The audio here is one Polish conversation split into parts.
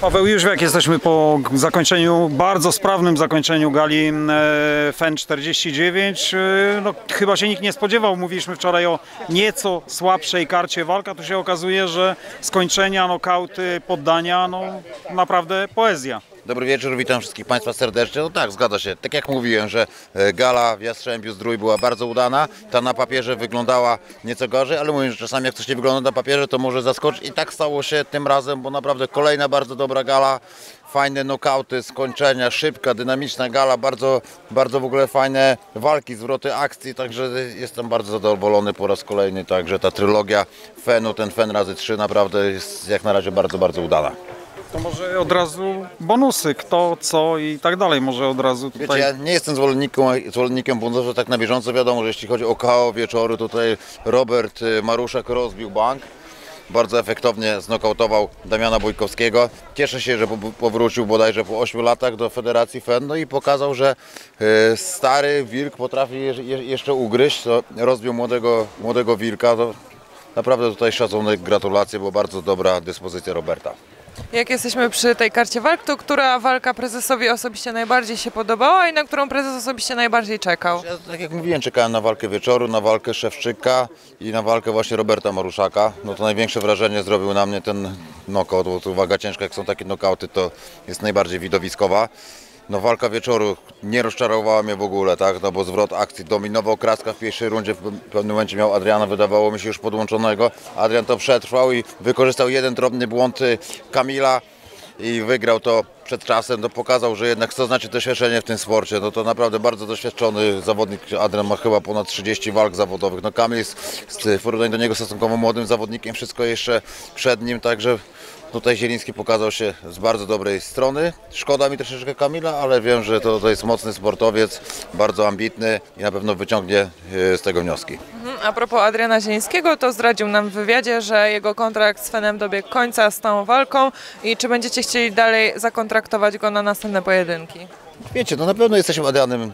Paweł Jóźwiak, jesteśmy po zakończeniu, bardzo sprawnym zakończeniu gali e, FEN 49. E, No, chyba się nikt nie spodziewał, mówiliśmy wczoraj o nieco słabszej karcie walka, tu się okazuje, że skończenia, nokauty, poddania, no naprawdę poezja. Dobry wieczór, witam wszystkich Państwa serdecznie. No tak, zgadza się. Tak jak mówiłem, że e, gala w Jastrzębiu Zdrój była bardzo udana. Ta na papierze wyglądała nieco gorzej, ale mówię, że czasami jak coś nie wygląda na papierze, to może zaskoczyć. I tak stało się tym razem, bo naprawdę kolejna bardzo dobra gala. Fajne nokauty, skończenia, szybka, dynamiczna gala, bardzo, bardzo w ogóle fajne walki, zwroty akcji, także jestem bardzo zadowolony po raz kolejny. Także ta trylogia Fenu, ten Fen razy 3 naprawdę jest jak na razie bardzo, bardzo udana. To może od razu bonusy, kto, co i tak dalej, może od razu Wiecie, tutaj... ja nie jestem zwolennikiem, zwolennikiem bonusów tak na bieżąco. Wiadomo, że jeśli chodzi o KO wieczoru, tutaj Robert y, Maruszek rozbił bank. Bardzo efektownie znokautował Damiana Bójkowskiego. Cieszę się, że po- powrócił bodajże po 8 latach do Federacji FEN no i pokazał, że y, stary wilk potrafi je, je, jeszcze ugryźć. To rozbił młodego, młodego wilka. To naprawdę tutaj szacunek, gratulacje, bo bardzo dobra dyspozycja Roberta. Jak jesteśmy przy tej karcie walk, to która walka prezesowi osobiście najbardziej się podobała i na którą prezes osobiście najbardziej czekał? Ja, tak jak mówiłem, czekałem na walkę wieczoru, na walkę Szewczyka i na walkę właśnie Roberta Maruszaka. No to największe wrażenie zrobił na mnie ten knockout, bo to uwaga ciężka, jak są takie knockouty, to jest najbardziej widowiskowa. No walka wieczoru nie rozczarowała mnie w ogóle, tak, no bo zwrot akcji dominował Kraska w pierwszej rundzie, w pewnym momencie miał Adriana, wydawało mi się już podłączonego. Adrian to przetrwał i wykorzystał jeden drobny błąd y, Kamila i wygrał to przed czasem, to pokazał, że jednak co znaczy doświadczenie w tym sporcie. No to naprawdę bardzo doświadczony zawodnik. Adrian ma chyba ponad 30 walk zawodowych. No Kamil jest w porównaniu do niego stosunkowo młodym zawodnikiem, wszystko jeszcze przed nim, także tutaj Zieliński pokazał się z bardzo dobrej strony. Szkoda mi troszeczkę Kamila, ale wiem, że to, to jest mocny sportowiec, bardzo ambitny i na pewno wyciągnie e, z tego wnioski. A propos Adriana Zielińskiego, to zdradził nam w wywiadzie, że jego kontrakt z Fenem dobiegł końca z tą walką. I czy będziecie chcieli dalej zakontraktować go na następne pojedynki? Wiecie, no na pewno jesteśmy Adrianem e,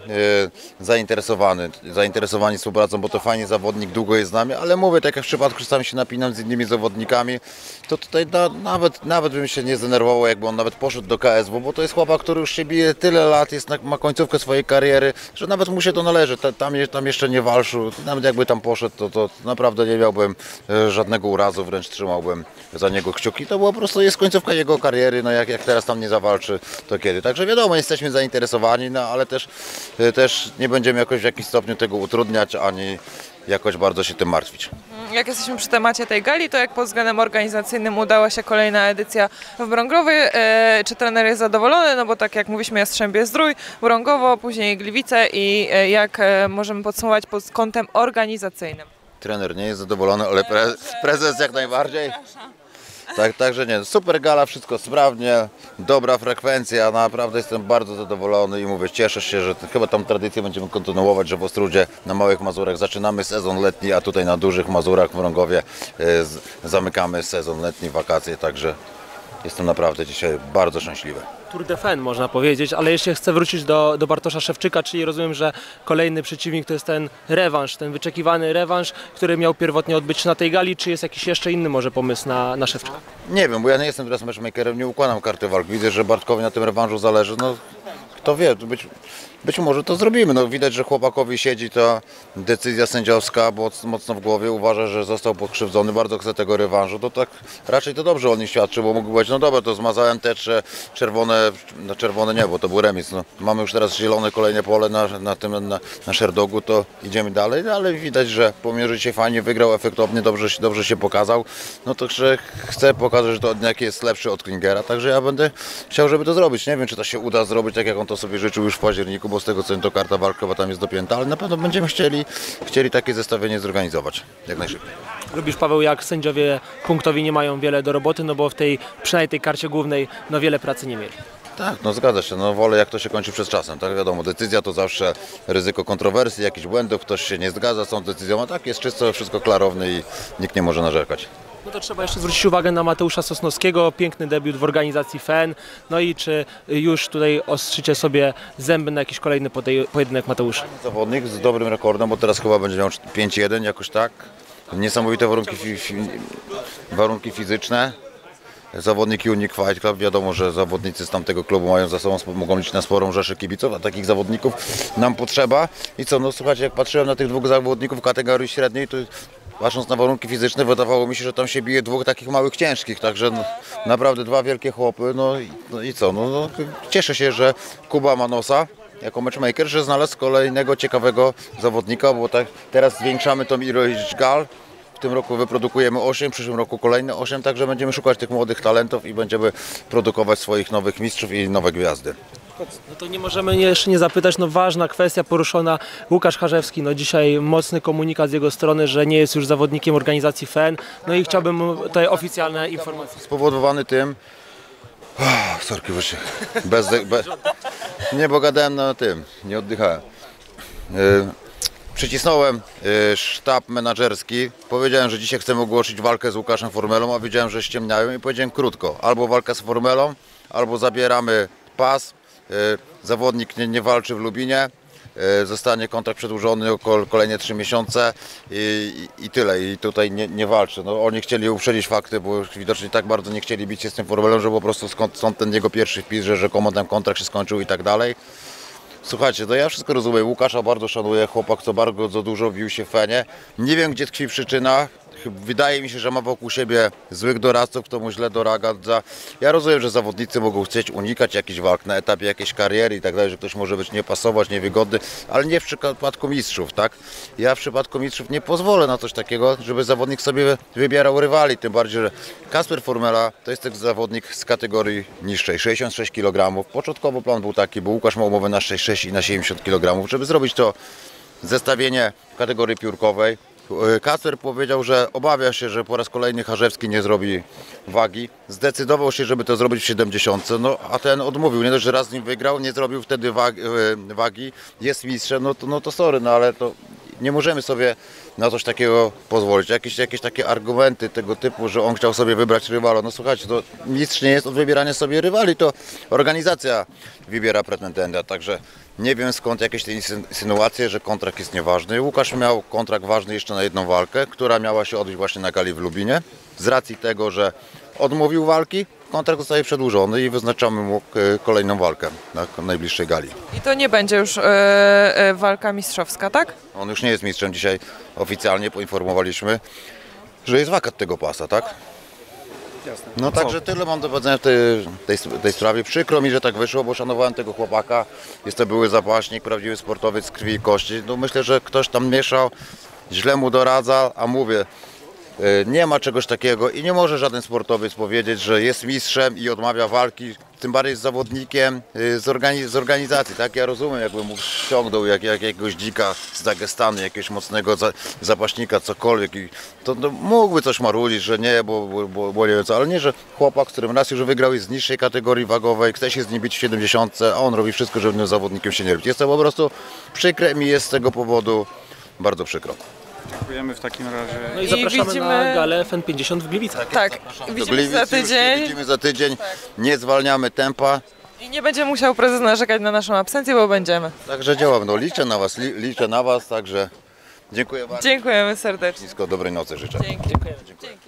zainteresowany, zainteresowani współpracą, bo to fajny zawodnik, długo jest z nami, ale mówię, tak jak w przypadku czasami się napinam z innymi zawodnikami, to tutaj na, nawet, nawet bym się nie zdenerwował, jakby on nawet poszedł do KSW, bo to jest chłopak, który już się bije tyle lat, jest na, ma końcówkę swojej kariery, że nawet mu się to należy, Ta- tam, tam jeszcze nie walczył, nawet jakby tam poszedł, to, to naprawdę nie miałbym e, żadnego urazu, wręcz trzymałbym za niego kciuki, to po prostu jest końcówka jego kariery, no jak, jak teraz tam nie zawalczy, to kiedy. Także wiadomo, jesteśmy zainteresowani, no ale też, e, też nie będziemy jakoś w jakimś stopniu tego utrudniać, ani jakoś bardzo się tym martwić. Jak jesteśmy przy temacie tej gali, to jak pod względem organizacyjnym udała się kolejna edycja w Brągrowie? E, czy trener jest zadowolony? No bo tak jak mówiliśmy, Jastrzębie Zdrój, Brągowo, później Gliwice i e, jak e, możemy podsumować pod kątem organizacyjnym? Trener nie jest zadowolony, ale pre, prezes jak najbardziej. Tak, także nie, super gala, wszystko sprawnie, dobra frekwencja, naprawdę jestem bardzo zadowolony i mówię, cieszę się, że chyba tam tradycję będziemy kontynuować, że w Ostrudzie na Małych Mazurach zaczynamy sezon letni, a tutaj na Dużych Mazurach w Mrągowie e, z, zamykamy sezon letni, wakacje, także jestem naprawdę dzisiaj bardzo szczęśliwy. Tour de Fen można powiedzieć, ale jeszcze chcę wrócić do, do Bartosza Szewczyka, czyli rozumiem, że kolejny przeciwnik to jest ten rewanż, ten wyczekiwany rewanż, który miał pierwotnie odbyć się na tej gali, czy jest jakiś jeszcze inny może pomysł na, na Szewczyka? Nie wiem, bo ja nie jestem teraz matchmakerem, nie układam karty walk. Widzę, że Bartkowi na tym rewanżu zależy. No, kto wie, być, być może to zrobimy. No, widać, że chłopakowi siedzi ta decyzja sędziowska moc- mocno w głowie. Uważa, że został pokrzywdzony, bardzo chce tego rewanżu. To tak raczej to dobrze o nim świadczy, bo mógł powiedzieć, no dobra, to zmazałem te czerwone, no czerwone nie, bo to był remis. No, mamy już teraz zielone kolejne pole na, na tym, na, na Szerdogu, to idziemy dalej, no, ale widać, że pomimo, że się fajnie wygrał, efektownie, dobrze, dobrze się pokazał, no to że chce pokazać, że to jednak jest lepszy od Klingera, także ja będę chciał, żeby to zrobić. Nie wiem, czy to się uda zrobić tak, jak on to sobie życzył już w październiku, bo z tego co wiem, to karta walkowa tam jest dopięta, ale na pewno będziemy chcieli, chcieli takie zestawienie zorganizować jak najszybciej. Lubisz Paweł, jak sędziowie punktowi nie mają wiele do roboty, no bo w tej, przynajmniej tej karcie głównej, no wiele pracy nie mieli. Tak, no zgadza się, no wolę jak to się kończy przed czasem, tak wiadomo, decyzja to zawsze ryzyko kontrowersji, jakichś błędów, ktoś się nie zgadza z tą decyzją, a tak jest czysto wszystko klarowne i nikt nie może narzekać. No to trzeba jeszcze zwrócić uwagę na Mateusza Sosnowskiego, piękny debiut w organizacji FEN, no i czy już tutaj ostrzycie sobie zęby na jakiś kolejny pojedynek Mateusza? Zawodnik z dobrym rekordem, bo teraz chyba będzie miał 5-1 jakoś tak. Niesamowite warunki, fi, fi, warunki fizyczne. zawodnik Unique Fight Club. Wiadomo, że zawodnicy z tamtego klubu mają za sobą, mogą liczyć na sporą rzeszę kibiców, a takich zawodników nam potrzeba. I co, no słuchajcie, jak patrzyłem na tych dwóch zawodników kategorii średniej, to patrząc na warunki fizyczne, wydawało mi się, że tam się bije dwóch takich małych ciężkich, także no, naprawdę dwa wielkie chłopy. No, i- no i co, no, no, cieszę się, że Kuba Manosa jako matchmaker, że znalazł kolejnego ciekawego zawodnika, bo tak teraz zwiększamy tą ilość gal. W tym roku wyprodukujemy 8, w przyszłym roku kolejne 8, także będziemy szukać tych młodych talentów i będziemy produkować swoich nowych mistrzów i nowe gwiazdy. No to nie możemy jeszcze nie zapytać, no ważna kwestia poruszona. Łukasz Charzewski, no dzisiaj mocny komunikat z jego strony, że nie jest już zawodnikiem organizacji FEN. No i chciałbym tutaj oficjalne informacje. Spowodowany tym... Oh, sorki. Bez, bez... Nie, bo gadałem na tym, nie oddychałem. Yy, Przycisnąłem yy, sztab menadżerski. Powiedziałem, że dzisiaj chcemy ogłosić walkę z Łukaszem Formelą, a wiedziałem, że ściemniają i powiedziałem krótko. Albo walka z Formelą, albo zabieramy pas. Yy, Zawodnik nie, nie walczy w Lubinie. Yy, Zostanie kontrakt przedłużony o kol- kolejne 3 miesiące i, i, tyle. I tutaj nie, nie walczy. No, oni chcieli uprzedzić fakty, bo widocznie tak bardzo nie chcieli bić się z tym Formelą, że po prostu skąd, stąd ten jego pierwszy wpis, że rzekomo ten kontrakt się skończył i tak dalej. Słuchajcie, to ja wszystko rozumiem. Łukasza bardzo szanuję, chłopak, co bardzo dużo bił się w fenie. Nie wiem, gdzie tkwi przyczyna. Wydaje mi się, że ma wokół siebie złych doradców, kto mu źle doradza. Ja rozumiem, że zawodnicy mogą chcieć unikać jakichś walk na etapie jakiejś kariery i tak dalej, że ktoś może być nie pasować, niewygodny, ale nie w przypadku mistrzów, tak? Ja w przypadku mistrzów nie pozwolę na coś takiego, żeby zawodnik sobie wybierał rywali, tym bardziej, że Kasper Formela to jest ten zawodnik z kategorii niższej, 66 kg. Początkowo plan był taki, bo Łukasz ma umowę na 66 i na 70 kg, żeby zrobić to zestawienie kategorii piórkowej. E, Kasper powiedział, że obawia się, że po raz kolejny Charzewski nie zrobi wagi. Zdecydował się, żeby to zrobić w 70, no a ten odmówił. Nie dość, że raz z nim wygrał, nie zrobił wtedy wagi, e, wagi jest mistrzem, no to, no to sorry, no ale to nie możemy sobie na coś takiego pozwolić. Jakieś, jakieś takie argumenty tego typu, że on chciał sobie wybrać rywala. No słuchajcie, to mistrz nie jest od wybierania sobie rywali, to organizacja wybiera pretendenta, także nie wiem skąd jakieś te insy- insynuacje, że kontrakt jest nieważny. Łukasz miał kontrakt ważny jeszcze na jedną walkę, która miała się odbyć właśnie na gali w Lubinie. Z racji tego, że odmówił walki, kontrakt zostaje przedłużony i wyznaczamy mu e, kolejną walkę na najbliższej gali. I to nie będzie już e, walka mistrzowska, tak? On już nie jest mistrzem. Dzisiaj oficjalnie poinformowaliśmy, że jest wakat tego pasa, tak? No także tyle mam do powiedzenia w tej, tej, tej sprawie. Przykro mi, że tak wyszło, bo szanowałem tego chłopaka. Jest to były zapaśnik, prawdziwy sportowiec z krwi i kości. No myślę, że ktoś tam mieszał, źle mu doradza, a mówię, nie ma czegoś takiego i nie może żaden sportowiec powiedzieć, że jest mistrzem i odmawia walki, tym bardziej z zawodnikiem y, z, organi- z organizacji, tak? Ja rozumiem, jakby mu ściągnął jak, jak jakiegoś dzika z Dagestanu, jakiegoś mocnego za, zapaśnika, cokolwiek i to mógłby coś marudzić, że nie, bo, bo, bo, bo nie wiem co, ale nie, że chłopak, którym raz już wygrał jest z niższej kategorii wagowej, chce się z nim bić w 70, a on robi wszystko, żeby tym zawodnikiem się nie robić. Jest to po prostu przykre mi jest z tego powodu bardzo przykro. Dziękujemy w takim razie. No i I zapraszamy widzimy- na galę FEN 50 w Gliwicach. Tak. Do Widzimy Gliwic za tydzień. Widzimy za tydzień, nie zwalniamy tempa. I nie będzie musiał prezes narzekać na naszą absencję, bo będziemy. Także działam, no liczę na Was, li, liczę na Was, także dziękuję bardzo. Dziękujemy serdecznie. Wszystko dobrej nocy życzę. Dzięki. Dzięki.